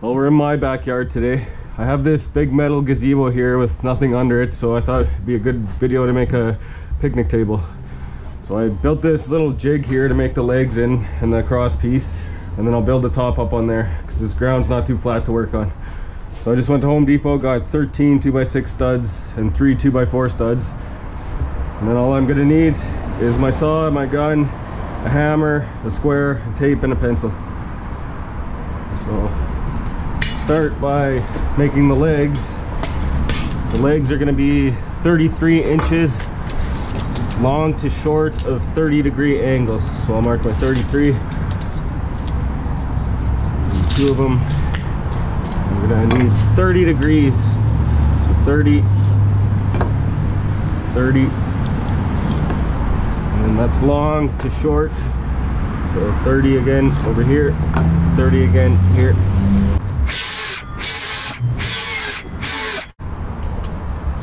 Well, we're in my backyard today. I have this big metal gazebo here with nothing under it, so I thought it'd be a good video to make a picnic table. So I built this little jig here to make the legs in and the cross piece, and then I'll build the top up on there because this ground's not too flat to work on. So I just went to Home Depot, got 13 2x6 studs and three 2x4 studs. And then all I'm gonna need is my saw, my gun, a hammer, a square, a tape, and a pencil. So start by making the legs. The legs are gonna be 33 inches long to short of 30 degree angles. So I'll mark my 33. And two of them. I'm gonna need 30 degrees. So 30, 30, and that's long to short. So 30 again over here, 30 again here.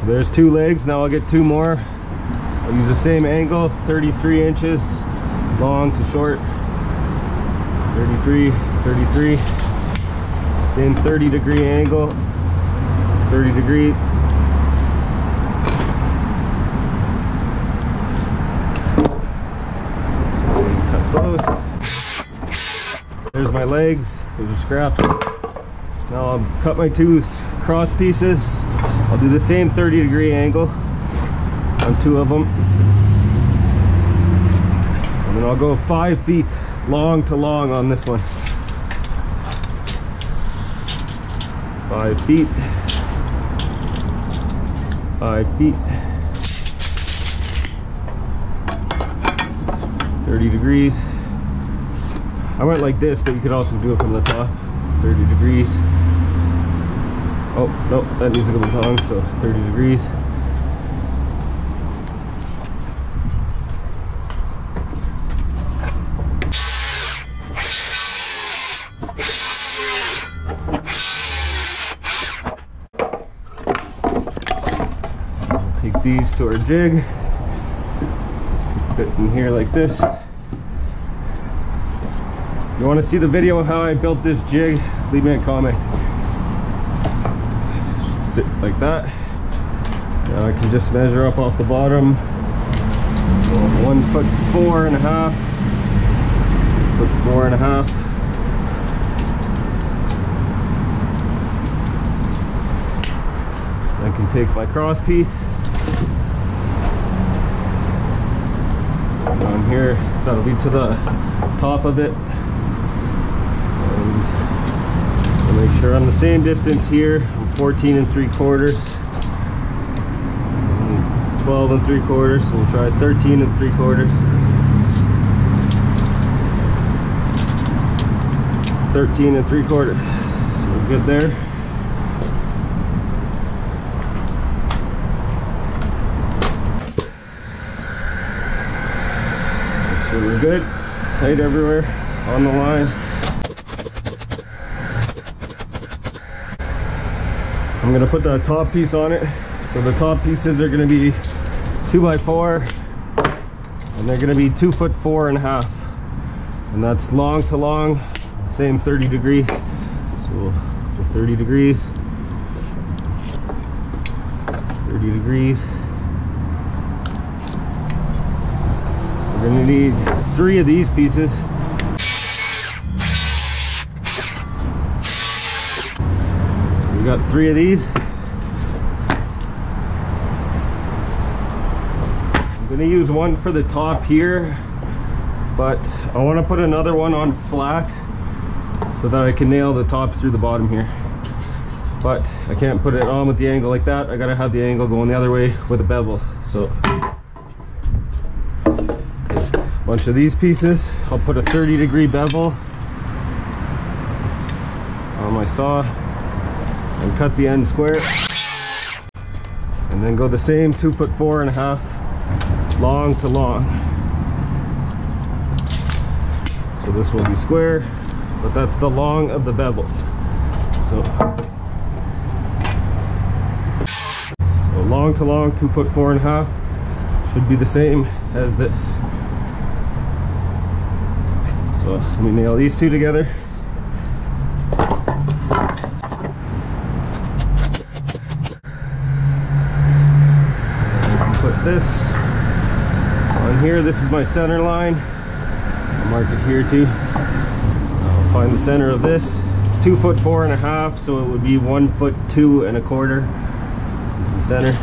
There's two legs. Now I'll get two more. I'll use the same angle, 33 inches, long to short. 33, 33. Same 30 degree angle, 30 degree. Cut those. There's my legs, those are scraps. Now I'll cut my two cross pieces. I'll do the same 30 degree angle on two of them. And then I'll go five feet long to long on this one. Five feet. Five feet. 30 degrees. I went like this, but you could also do it from the top. 30 degrees. Oh, no, that needs go the tongue, so 30 degrees. Take these to our jig. Fit in here like this. You want to see the video of how I built this jig? Leave me a comment. Sit like that. Now I can just measure up off the bottom. One foot four and a half. Foot four and a half. So I can take my cross piece. On here, that'll be to the top of it. And make sure I'm the same distance here. I'm 14 and 3 quarters. And 12 and 3 quarters. We'll try 13 and 3 quarters. 13 and 3 quarters. So we're good there. Make sure we're good. Tight everywhere on the line. I'm gonna put the top piece on it. So the top pieces are gonna be two by four and they're gonna be two foot four and a half. And that's long to long, same 30 degrees. So we'll go 30 degrees. 30 degrees. We're gonna need three of these pieces. So we got three of these. I'm gonna use one for the top here, but I wanna put another one on flat so that I can nail the top through the bottom here. But I can't put it on with the angle like that. I gotta have the angle going the other way with a bevel. So a bunch of these pieces. I'll put a 30 degree bevel on my saw and cut the end square. And then go the same two foot four and a half long to long. So this will be square, but that's the long of the bevel. So, so long to long, two foot four and a half should be the same as this. So let me nail these two together. This on here. This is my center line. I'll mark it here too. I'll find the center of this. It's two foot four and a half, so it would be one foot two and a quarter. This is the center.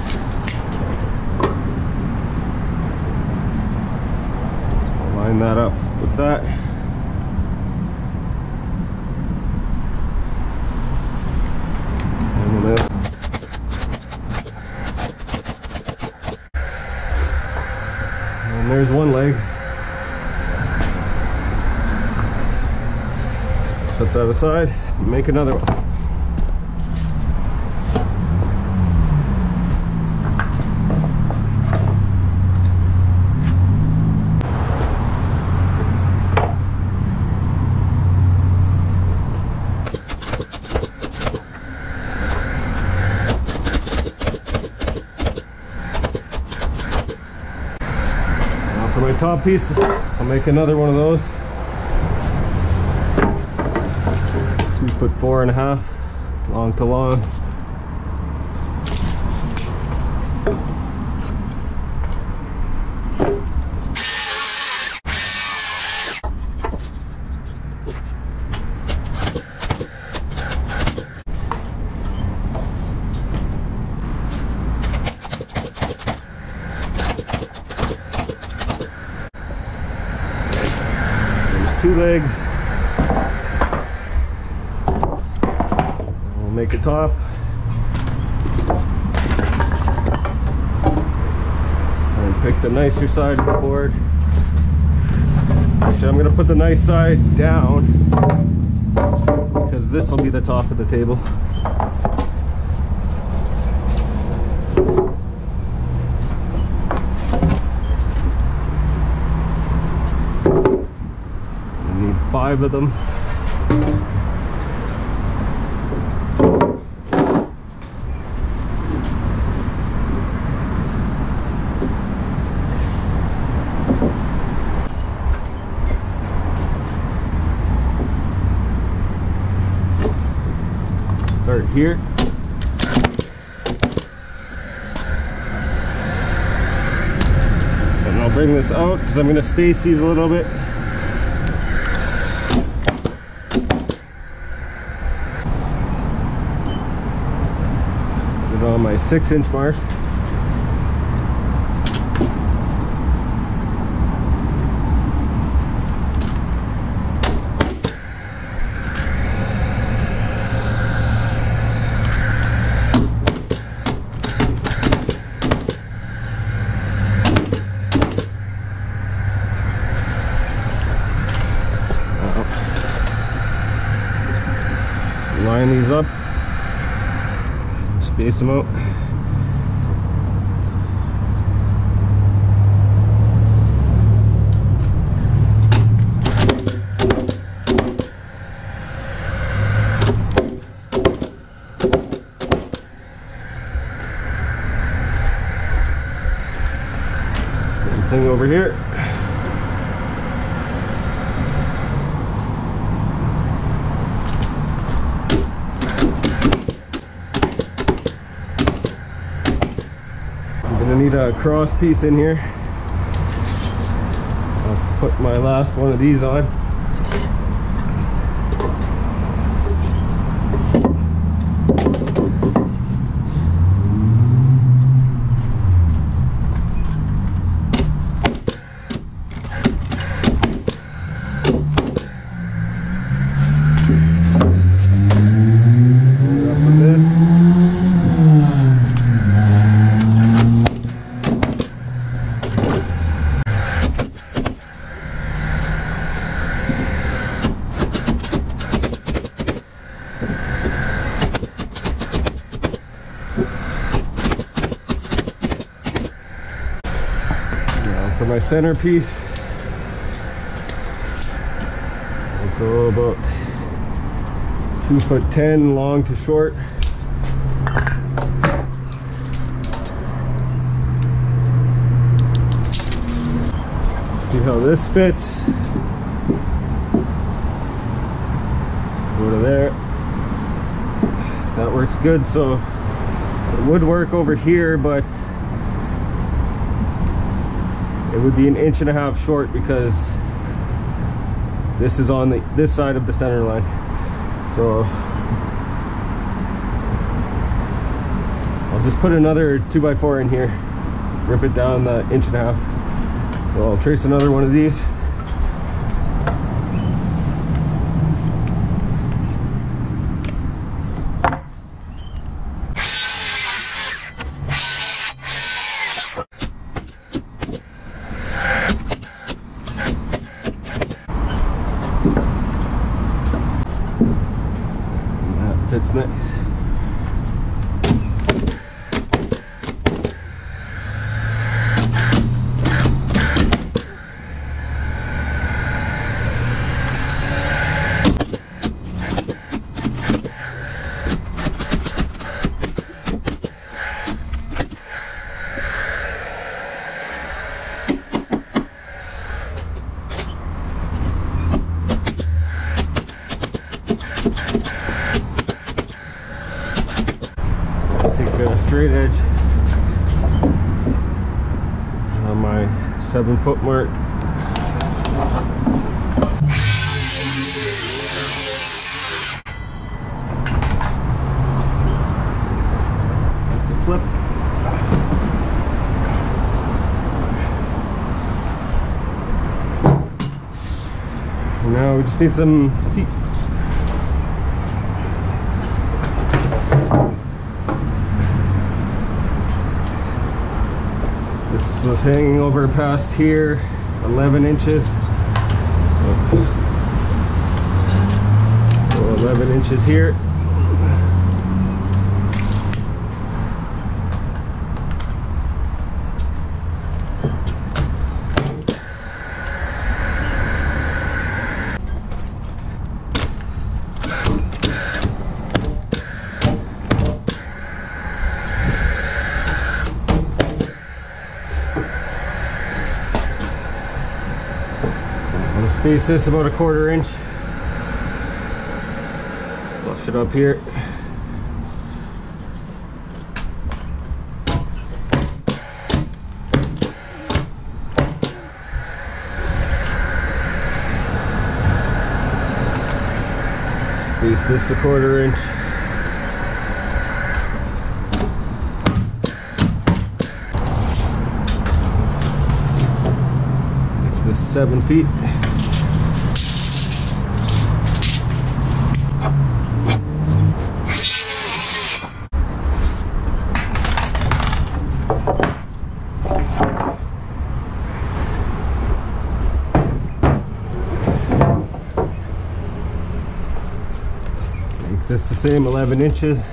I'll line that up with that. And then And there's one leg. Set that aside, make another one. My top piece, I'll make another one of those. Two foot four and a half, long to long. There's two legs. We'll make a top. And pick the nicer side of the board. Actually, I'm gonna put the nice side down because this will be the top of the table. I need five of them. Start here. And I'll bring this out because I'm going to space these a little bit. Put it on my six inch mark. Line these up, space them out. Over here. I'm gonna need a cross piece in here. I'll put my last one of these on. Hold it up with this. Now for my centerpiece, I'll go about two foot ten long to short. See how this fits. Go to there. That works good. So it would work over here, but it would be an inch and a half short because this is on the this side of the center line. So I'll just put another 2x4 in here rip it down the inch and a half. So I'll trace another one of these That's nice. Take a straight edge on my seven foot mark. Flip. Now we just need some seats. This was hanging over past here, 11 inches. So, so 11 inches here. Space this about a quarter inch. Flush it up here. Space this a quarter inch. This seven feet. This the same 11 inches.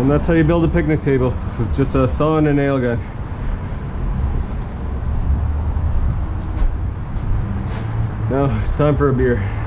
And that's how you build a picnic table with just a saw and a nail gun. Now it's time for a beer.